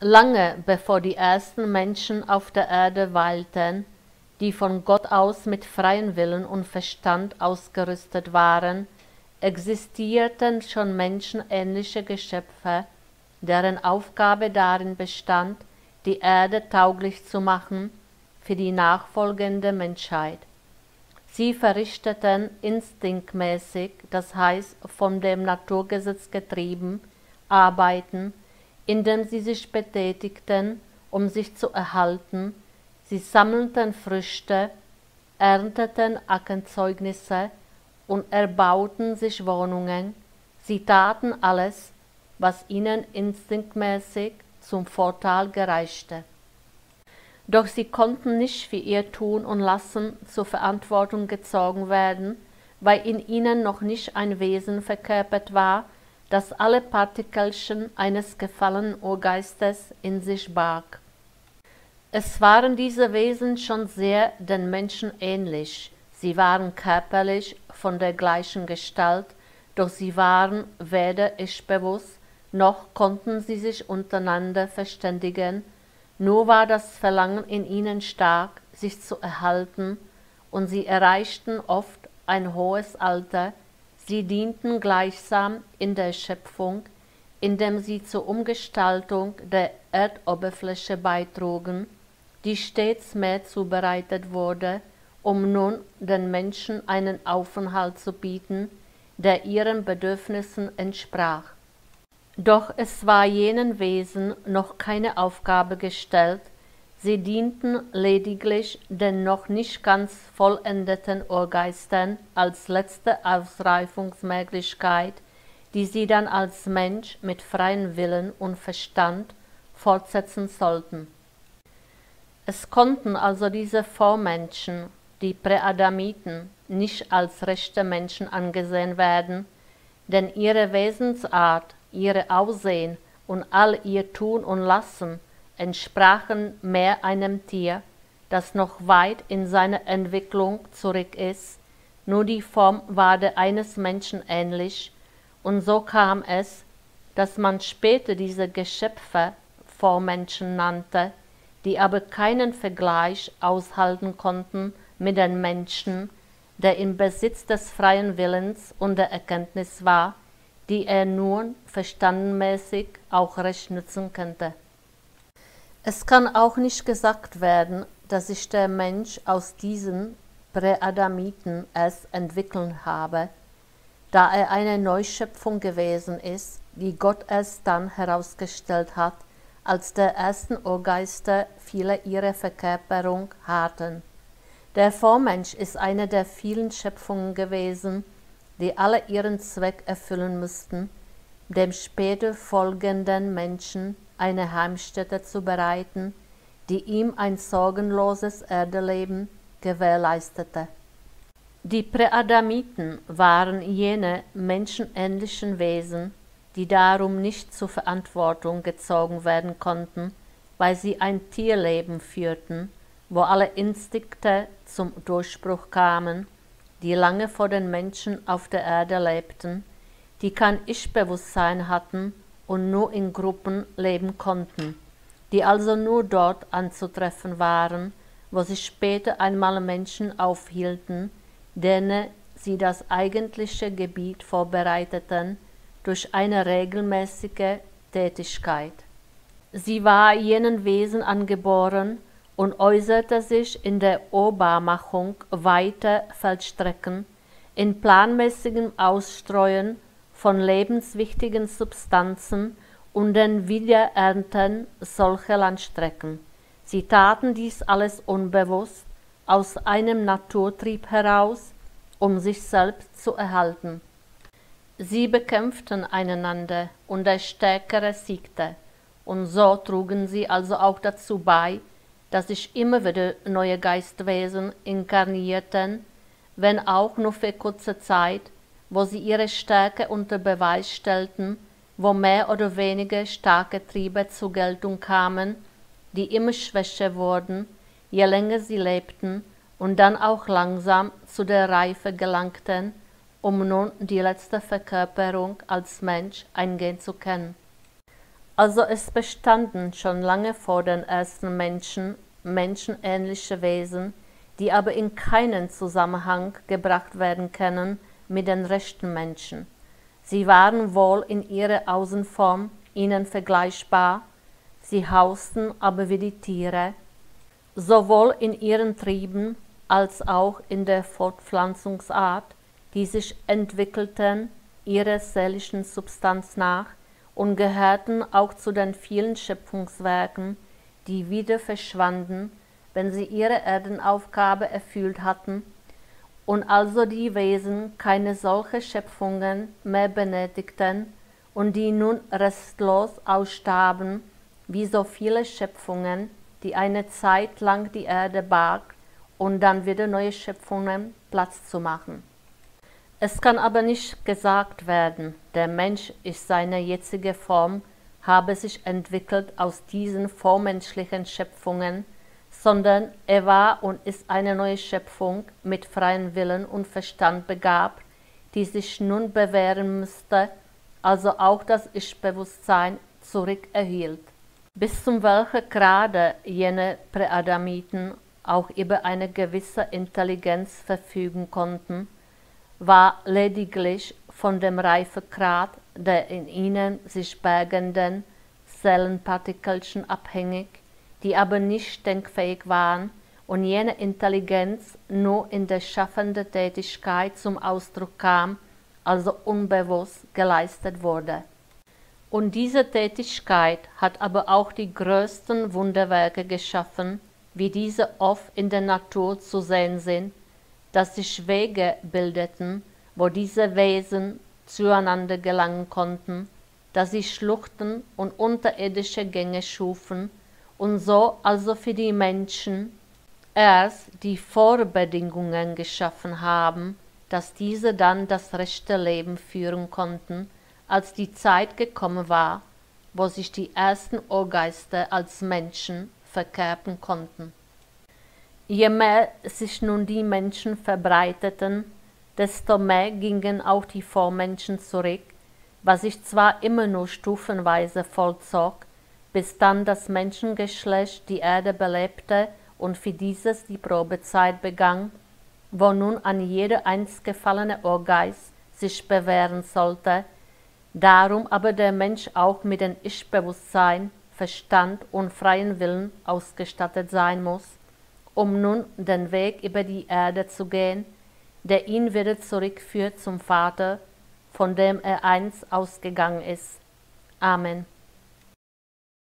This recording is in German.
Lange bevor die ersten Menschen auf der Erde weilten, die von Gott aus mit freiem Willen und Verstand ausgerüstet waren, existierten schon menschenähnliche Geschöpfe, deren Aufgabe darin bestand, die Erde tauglich zu machen für die nachfolgende Menschheit. Sie verrichteten instinktmäßig, das heißt von dem Naturgesetz getrieben, Arbeiten, indem sie sich betätigten, um sich zu erhalten, sie sammelten Früchte, ernteten Ackenzeugnisse und erbauten sich Wohnungen, sie taten alles, was ihnen instinktmäßig zum Vorteil gereichte. Doch sie konnten nicht für ihr Tun und Lassen zur Verantwortung gezogen werden, weil in ihnen noch nicht ein Wesen verkörpert war, das alle Partikelchen eines gefallenen Urgeistes in sich barg. Es waren diese Wesen schon sehr den Menschen ähnlich, sie waren körperlich von der gleichen Gestalt, doch sie waren weder ich-bewusst, noch konnten sie sich untereinander verständigen, nur war das Verlangen in ihnen stark, sich zu erhalten, und sie erreichten oft ein hohes Alter, Sie dienten gleichsam in der Schöpfung, indem sie zur Umgestaltung der Erdoberfläche beitrugen, die stets mehr zubereitet wurde, um nun den Menschen einen Aufenthalt zu bieten, der ihren Bedürfnissen entsprach. Doch es war jenen Wesen noch keine Aufgabe gestellt, Sie dienten lediglich den noch nicht ganz vollendeten Urgeistern als letzte Ausreifungsmöglichkeit, die sie dann als Mensch mit freiem Willen und Verstand fortsetzen sollten. Es konnten also diese Vormenschen, die Präadamiten, nicht als rechte Menschen angesehen werden, denn ihre Wesensart, ihre Aussehen und all ihr Tun und Lassen entsprachen mehr einem Tier, das noch weit in seiner Entwicklung zurück ist, nur die Form war der eines Menschen ähnlich, und so kam es, dass man später diese Geschöpfe Vormenschen nannte, die aber keinen Vergleich aushalten konnten mit den Menschen, der im Besitz des freien Willens und der Erkenntnis war, die er nun verstandenmäßig auch recht nutzen könnte. Es kann auch nicht gesagt werden, dass sich der Mensch aus diesen Präadamiten erst entwickelt habe, da er eine Neuschöpfung gewesen ist, die Gott erst dann herausgestellt hat, als der ersten Urgeister viele ihre Verkörperung hatten. Der Vormensch ist eine der vielen Schöpfungen gewesen, die alle ihren Zweck erfüllen müssten, dem später folgenden Menschen eine Heimstätte zu bereiten, die ihm ein sorgenloses Erdeleben gewährleistete. Die Präadamiten waren jene menschenähnlichen Wesen, die darum nicht zur Verantwortung gezogen werden konnten, weil sie ein Tierleben führten, wo alle Instinkte zum Durchbruch kamen, die lange vor den Menschen auf der Erde lebten, die kein Ich-Bewusstsein hatten und nur in Gruppen leben konnten, die also nur dort anzutreffen waren, wo sich später einmal Menschen aufhielten, denen sie das eigentliche Gebiet vorbereiteten durch eine regelmäßige Tätigkeit. Sie war jenen Wesen angeboren und äußerte sich in der Obermachung weiter Feldstrecken, in planmäßigem Ausstreuen von lebenswichtigen Substanzen und den Wiederernten solcher Landstrecken. Sie taten dies alles unbewusst, aus einem Naturtrieb heraus, um sich selbst zu erhalten. Sie bekämpften einander und der Stärkere siegte, und so trugen sie also auch dazu bei, dass sich immer wieder neue Geistwesen inkarnierten, wenn auch nur für kurze Zeit, wo sie ihre Stärke unter Beweis stellten, wo mehr oder weniger starke Triebe zur Geltung kamen, die immer schwächer wurden, je länger sie lebten und dann auch langsam zu der Reife gelangten, um nun die letzte Verkörperung als Mensch eingehen zu können. Also es bestanden schon lange vor den ersten Menschen menschenähnliche Wesen, die aber in keinen Zusammenhang gebracht werden können mit den rechten Menschen. Sie waren wohl in ihrer Außenform ihnen vergleichbar, sie hausten aber wie die Tiere, sowohl in ihren Trieben als auch in der Fortpflanzungsart, die sich entwickelten ihrer seelischen Substanz nach und gehörten auch zu den vielen Schöpfungswerken, die wieder verschwanden, wenn sie ihre Erdenaufgabe erfüllt hatten, und also die Wesen keine solche Schöpfungen mehr benötigten und die nun restlos ausstarben, wie so viele Schöpfungen, die eine Zeit lang die Erde barg und dann wieder neue Schöpfungen Platz zu machen. Es kann aber nicht gesagt werden, der Mensch ist seine jetzige Form, habe sich entwickelt aus diesen vormenschlichen Schöpfungen, sondern er war und ist eine neue Schöpfung mit freiem Willen und Verstand begabt, die sich nun bewähren müsste, also auch das Ich-Bewusstsein zurückerhielt. Bis zum welchen Grade jene Präadamiten auch über eine gewisse Intelligenz verfügen konnten, war lediglich von dem Reifegrad der in ihnen sich bergenden Zellenpartikelchen abhängig, die aber nicht denkfähig waren und jene Intelligenz nur in der schaffenden Tätigkeit zum Ausdruck kam, also unbewusst geleistet wurde. Und diese Tätigkeit hat aber auch die größten Wunderwerke geschaffen, wie diese oft in der Natur zu sehen sind, dass sich Wege bildeten, wo diese Wesen zueinander gelangen konnten, dass sie Schluchten und unterirdische Gänge schufen und so also für die Menschen erst die Vorbedingungen geschaffen haben, dass diese dann das rechte Leben führen konnten, als die Zeit gekommen war, wo sich die ersten Urgeister als Menschen verkörpern konnten. Je mehr sich nun die Menschen verbreiteten, desto mehr gingen auch die Vormenschen zurück, was sich zwar immer nur stufenweise vollzog, bis dann das Menschengeschlecht die Erde belebte und für dieses die Probezeit begann, wo nun an jeder einst gefallene Urgeist sich bewähren sollte, darum aber der Mensch auch mit dem Ich-Bewusstsein, Verstand und freien Willen ausgestattet sein muss, um nun den Weg über die Erde zu gehen, der ihn wieder zurückführt zum Vater, von dem er einst ausgegangen ist. Amen.